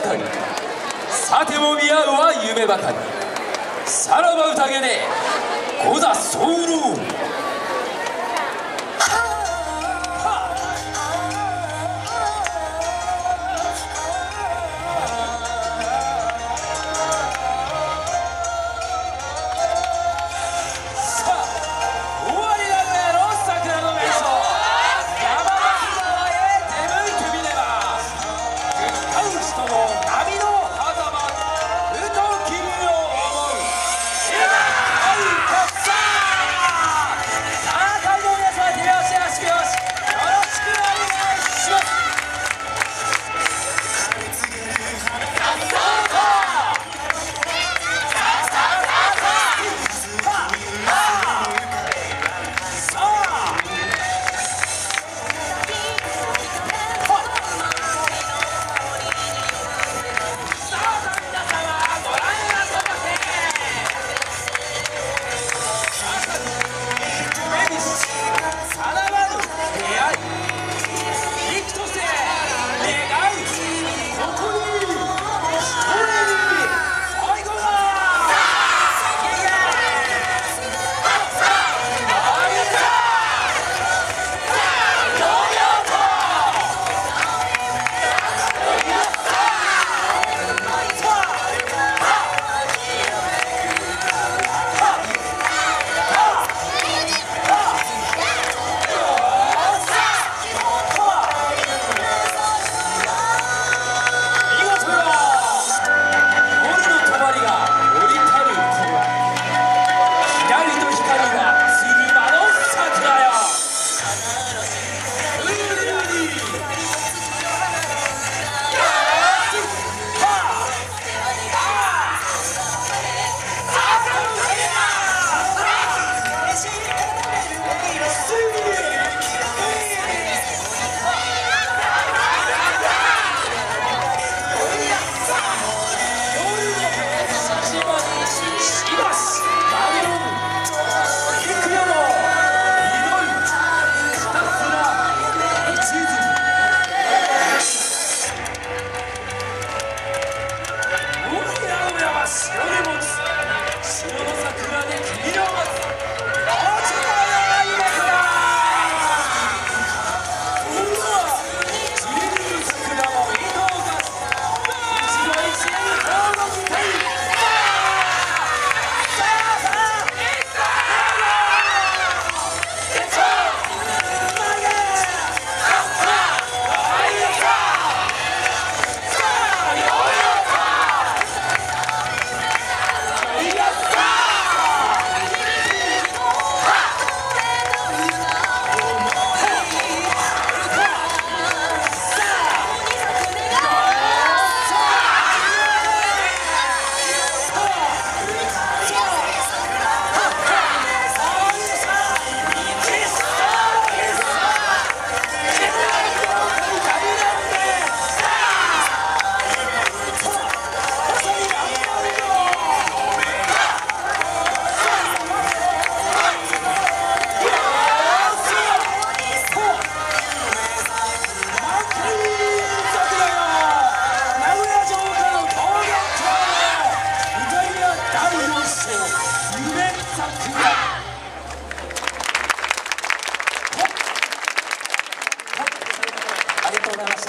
かりさても見合うは夢ばかり。さらば宴で五座候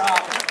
problem.